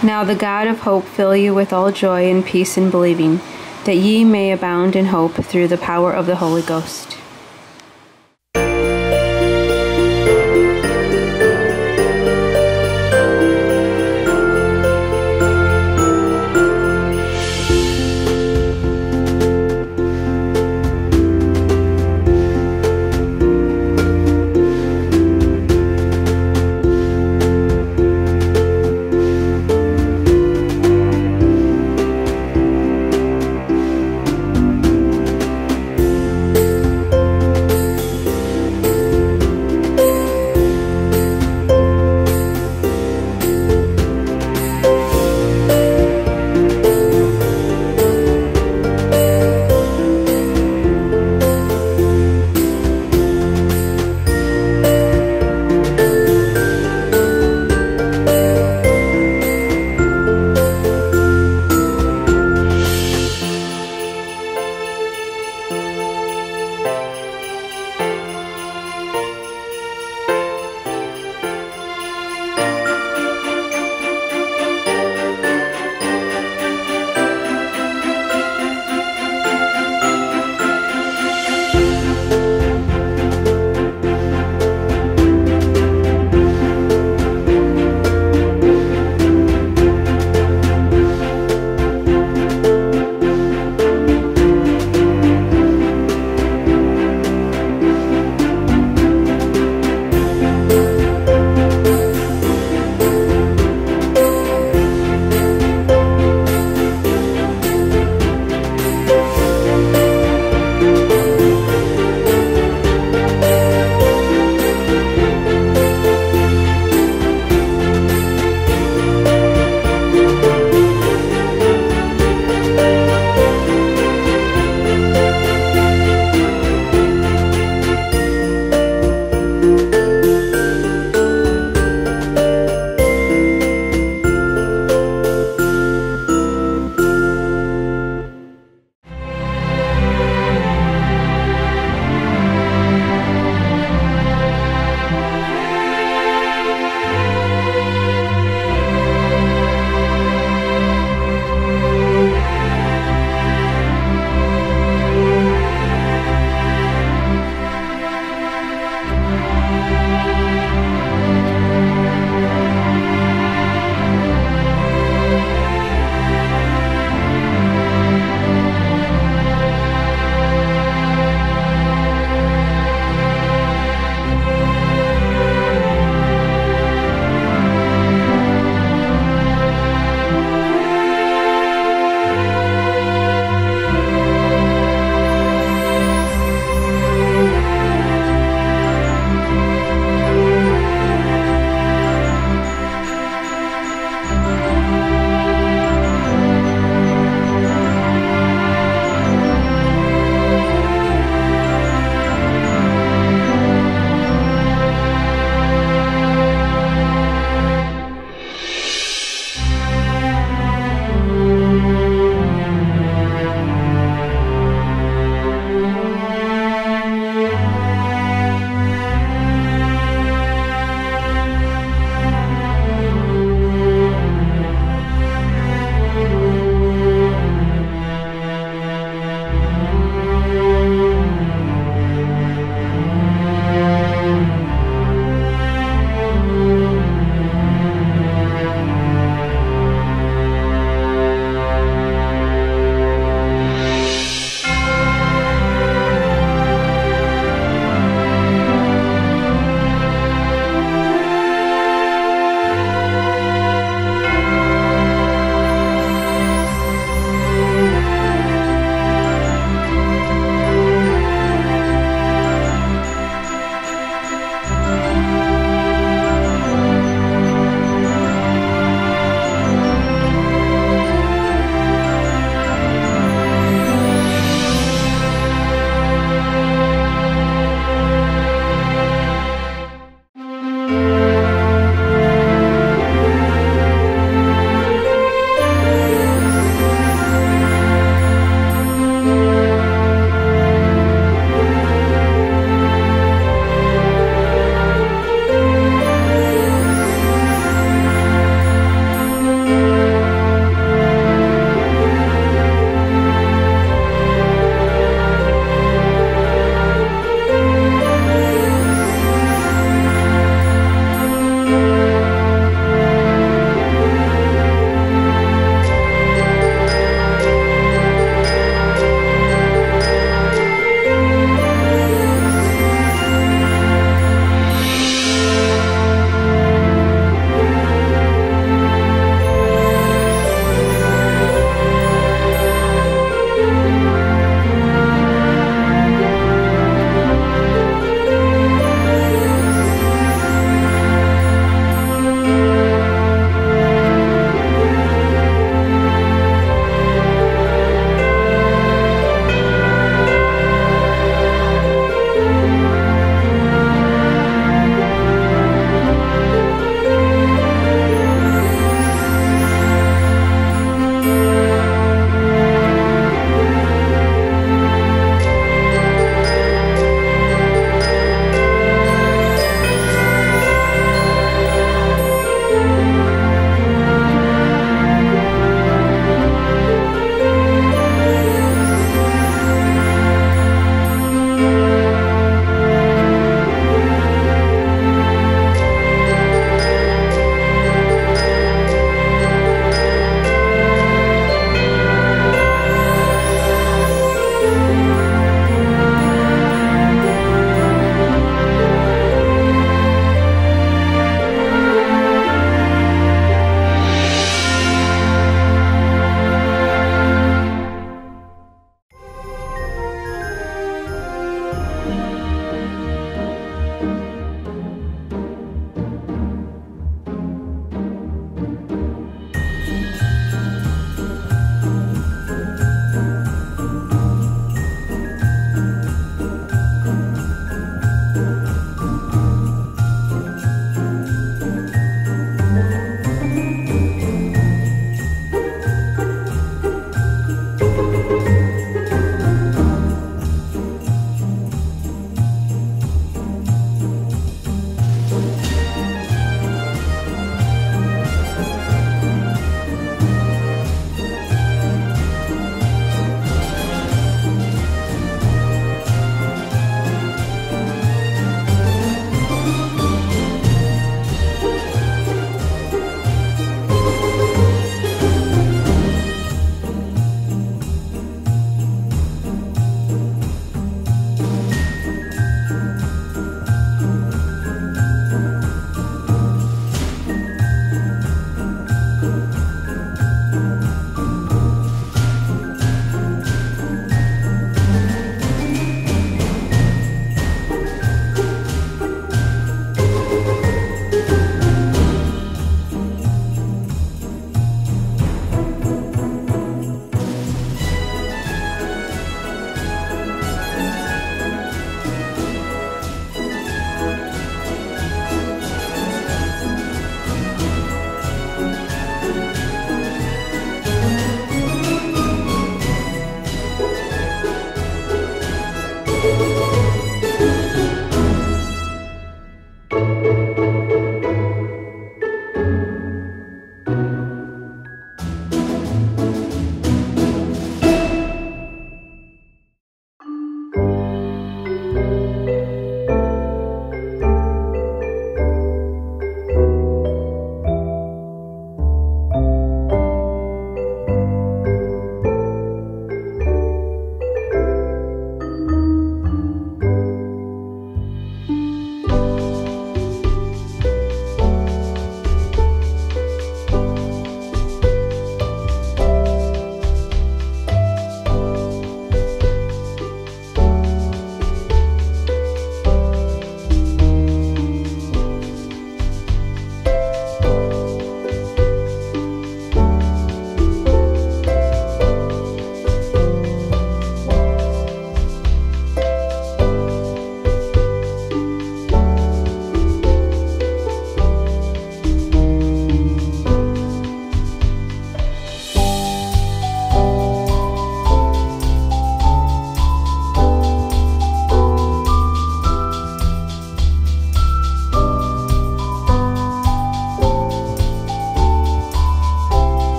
Now the God of hope fill you with all joy and peace in believing, that ye may abound in hope through the power of the Holy Ghost.